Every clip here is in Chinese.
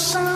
sun.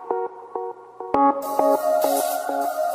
Thank you.